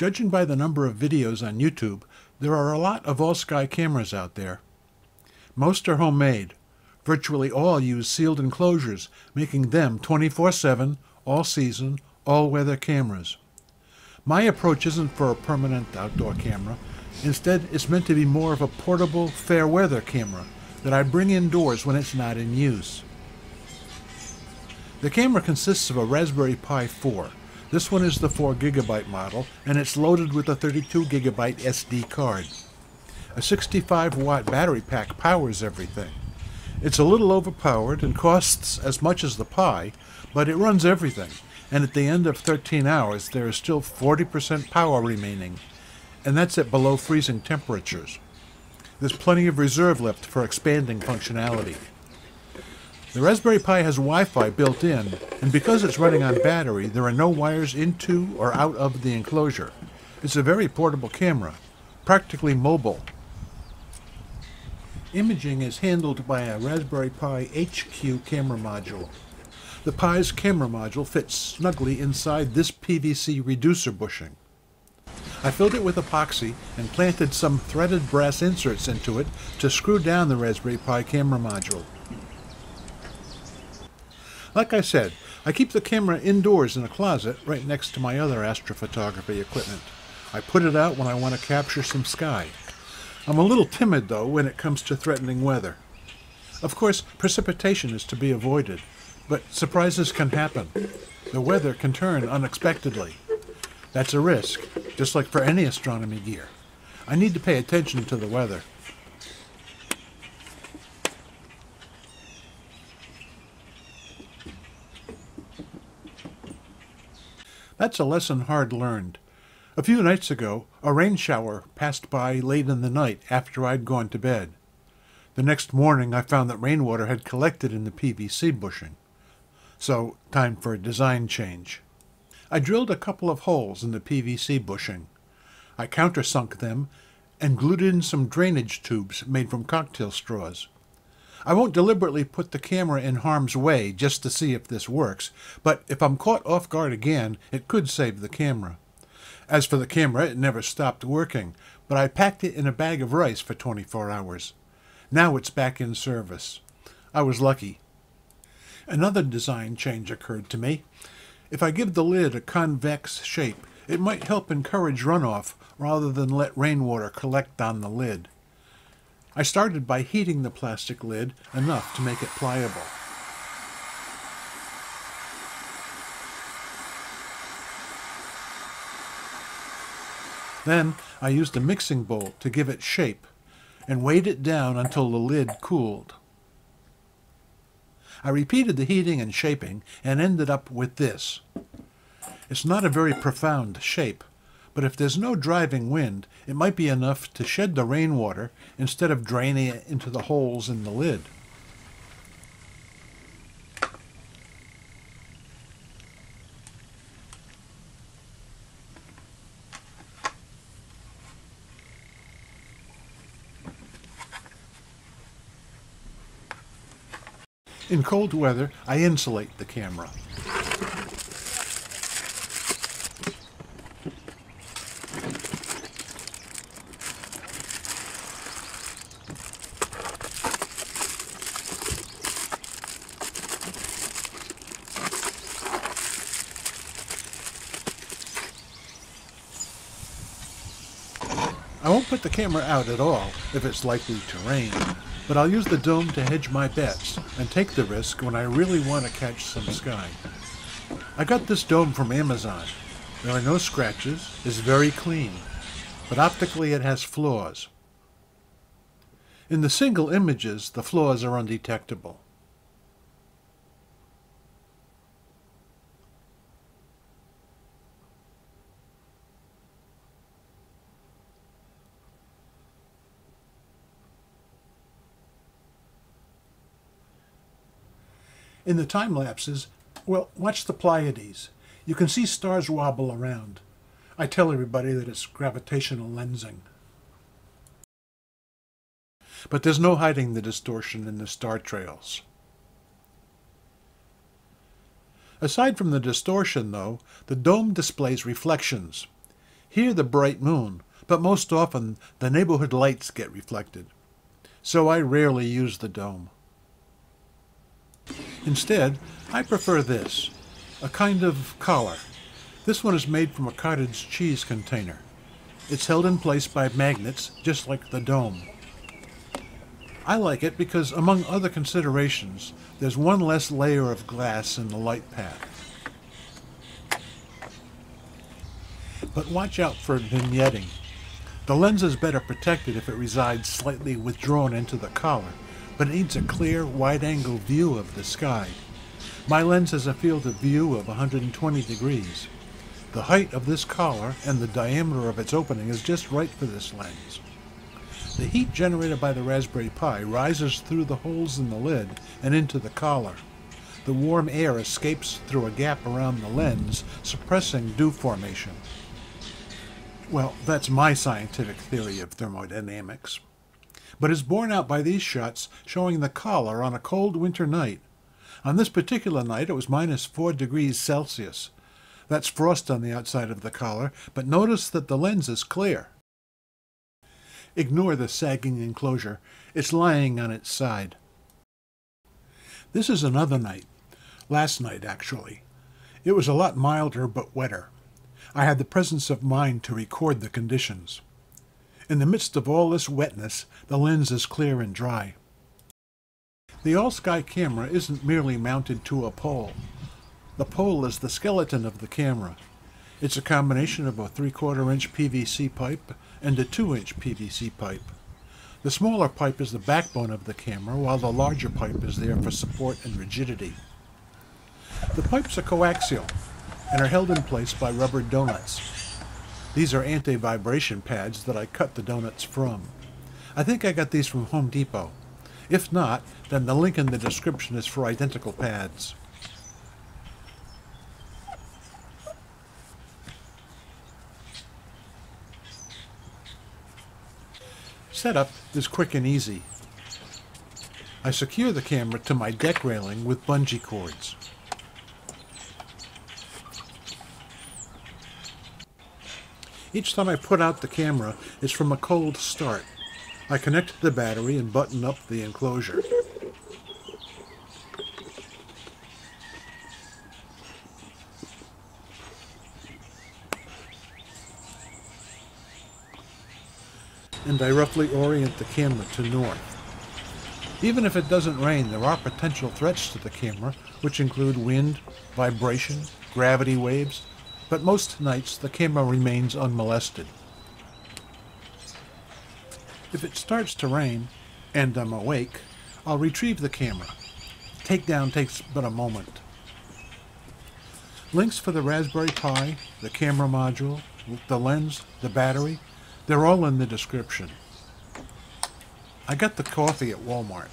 Judging by the number of videos on YouTube, there are a lot of all-sky cameras out there. Most are homemade. Virtually all use sealed enclosures, making them 24-7, all-season, all-weather cameras. My approach isn't for a permanent outdoor camera. Instead, it's meant to be more of a portable, fair-weather camera that I bring indoors when it's not in use. The camera consists of a Raspberry Pi 4. This one is the 4GB model, and it's loaded with a 32GB SD card. A 65 watt battery pack powers everything. It's a little overpowered and costs as much as the Pi, but it runs everything, and at the end of 13 hours there is still 40% power remaining, and that's at below freezing temperatures. There's plenty of reserve left for expanding functionality. The Raspberry Pi has Wi-Fi built in, and because it's running on battery, there are no wires into or out of the enclosure. It's a very portable camera, practically mobile. Imaging is handled by a Raspberry Pi HQ camera module. The Pi's camera module fits snugly inside this PVC reducer bushing. I filled it with epoxy and planted some threaded brass inserts into it to screw down the Raspberry Pi camera module. Like I said, I keep the camera indoors in a closet right next to my other astrophotography equipment. I put it out when I want to capture some sky. I'm a little timid, though, when it comes to threatening weather. Of course, precipitation is to be avoided, but surprises can happen. The weather can turn unexpectedly. That's a risk, just like for any astronomy gear. I need to pay attention to the weather. That's a lesson hard learned. A few nights ago, a rain shower passed by late in the night after I'd gone to bed. The next morning, I found that rainwater had collected in the PVC bushing. So, time for a design change. I drilled a couple of holes in the PVC bushing. I countersunk them and glued in some drainage tubes made from cocktail straws. I won't deliberately put the camera in harm's way just to see if this works, but if I'm caught off guard again, it could save the camera. As for the camera, it never stopped working, but I packed it in a bag of rice for 24 hours. Now it's back in service. I was lucky. Another design change occurred to me. If I give the lid a convex shape, it might help encourage runoff rather than let rainwater collect on the lid. I started by heating the plastic lid enough to make it pliable. Then I used a mixing bowl to give it shape and weighed it down until the lid cooled. I repeated the heating and shaping and ended up with this. It's not a very profound shape, but if there's no driving wind, it might be enough to shed the rainwater instead of draining it into the holes in the lid. In cold weather, I insulate the camera. I won't put the camera out at all if it's likely to rain, but I'll use the dome to hedge my bets and take the risk when I really want to catch some sky. I got this dome from Amazon. There are no scratches, it's very clean, but optically it has flaws. In the single images, the flaws are undetectable. In the time lapses, well, watch the Pleiades. You can see stars wobble around. I tell everybody that it's gravitational lensing. But there's no hiding the distortion in the star trails. Aside from the distortion, though, the dome displays reflections. Here the bright moon, but most often the neighborhood lights get reflected. So I rarely use the dome. Instead, I prefer this, a kind of collar. This one is made from a cottage cheese container. It's held in place by magnets, just like the dome. I like it because, among other considerations, there's one less layer of glass in the light path. But watch out for vignetting. The lens is better protected if it resides slightly withdrawn into the collar, but it needs a clear, wide-angle view of the sky. My lens has a field of view of 120 degrees. The height of this collar and the diameter of its opening is just right for this lens. The heat generated by the Raspberry Pi rises through the holes in the lid and into the collar. The warm air escapes through a gap around the lens, suppressing dew formation. Well, that's my scientific theory of thermodynamics. But is borne out by these shots showing the collar on a cold winter night. On this particular night, it was minus 4 degrees Celsius. That's frost on the outside of the collar, but notice that the lens is clear. Ignore the sagging enclosure. It's lying on its side. This is another night. Last night, actually. It was a lot milder but wetter. I had the presence of mind to record the conditions. In the midst of all this wetness, the lens is clear and dry. The all-sky camera isn't merely mounted to a pole. The pole is the skeleton of the camera. It's a combination of a 3 quarter inch PVC pipe and a 2 inch PVC pipe. The smaller pipe is the backbone of the camera, while the larger pipe is there for support and rigidity. The pipes are coaxial and are held in place by rubber donuts. These are anti-vibration pads that I cut the donuts from. I think I got these from Home Depot. If not, then the link in the description is for identical pads. Setup is quick and easy. I secure the camera to my deck railing with bungee cords. Each time I put out the camera, it's from a cold start. I connect the battery and button up the enclosure. And I roughly orient the camera to north. Even if it doesn't rain, there are potential threats to the camera, which include wind, vibration, gravity waves, but most nights the camera remains unmolested. If it starts to rain, and I'm awake, I'll retrieve the camera. Takedown takes but a moment. Links for the Raspberry Pi, the camera module, the lens, the battery, they're all in the description. I got the coffee at Walmart.